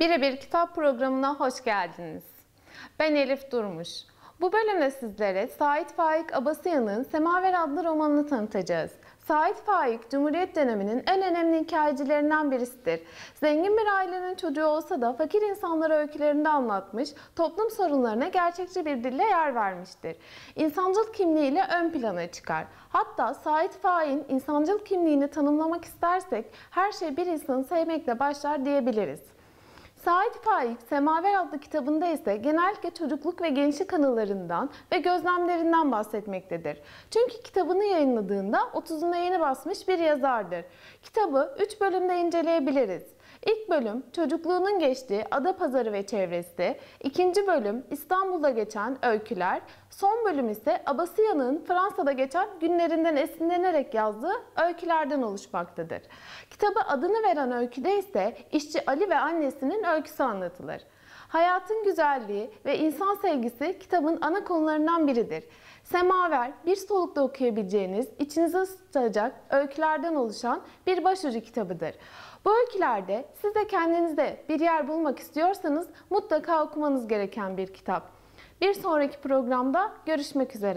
Birebir kitap programına hoş geldiniz. Ben Elif Durmuş. Bu bölümde sizlere Sait Faik Abasıyan'ın Semaver adlı romanını tanıtacağız. Sait Faik, Cumhuriyet döneminin en önemli hikayecilerinden birisidir. Zengin bir ailenin çocuğu olsa da fakir insanlara öykülerinde anlatmış, toplum sorunlarına gerçekçi bir dille yer vermiştir. İnsancıl kimliğiyle ön plana çıkar. Hatta Sait Faik'in insancıl kimliğini tanımlamak istersek her şey bir insanı sevmekle başlar diyebiliriz. Sait Faik, Semaver adlı kitabında ise genellikle çocukluk ve gençlik anılarından ve gözlemlerinden bahsetmektedir. Çünkü kitabını yayınladığında 30'una yeni basmış bir yazardır. Kitabı 3 bölümde inceleyebiliriz. İlk bölüm çocukluğunun geçtiği Adapazarı ve çevresi, ikinci bölüm İstanbul'da geçen öyküler, son bölüm ise Abasıyan'ın Fransa'da geçen günlerinden esinlenerek yazdığı öykülerden oluşmaktadır. Kitabı adını veren öyküde ise işçi Ali ve annesinin öyküsü anlatılır. Hayatın güzelliği ve insan sevgisi kitabın ana konularından biridir. Semaver, bir solukta okuyabileceğiniz, içinizi ısıtacak öykülerden oluşan bir başucu kitabıdır. Bu öykülerde siz de kendinizde bir yer bulmak istiyorsanız mutlaka okumanız gereken bir kitap. Bir sonraki programda görüşmek üzere.